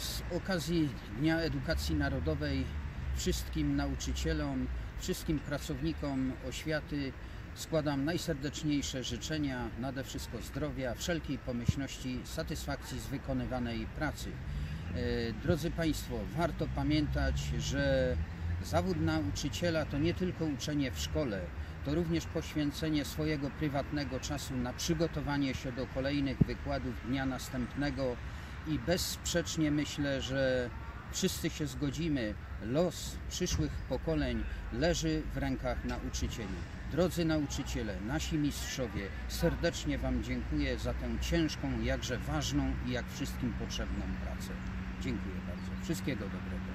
Z okazji Dnia Edukacji Narodowej wszystkim nauczycielom, wszystkim pracownikom oświaty składam najserdeczniejsze życzenia, nade wszystko zdrowia, wszelkiej pomyślności, satysfakcji z wykonywanej pracy. E, Drodzy Państwo, warto pamiętać, że zawód nauczyciela to nie tylko uczenie w szkole, to również poświęcenie swojego prywatnego czasu na przygotowanie się do kolejnych wykładów dnia następnego i bezsprzecznie myślę, że wszyscy się zgodzimy, los przyszłych pokoleń leży w rękach nauczycieli. Drodzy nauczyciele, nasi mistrzowie, serdecznie Wam dziękuję za tę ciężką, jakże ważną i jak wszystkim potrzebną pracę. Dziękuję bardzo. Wszystkiego dobrego.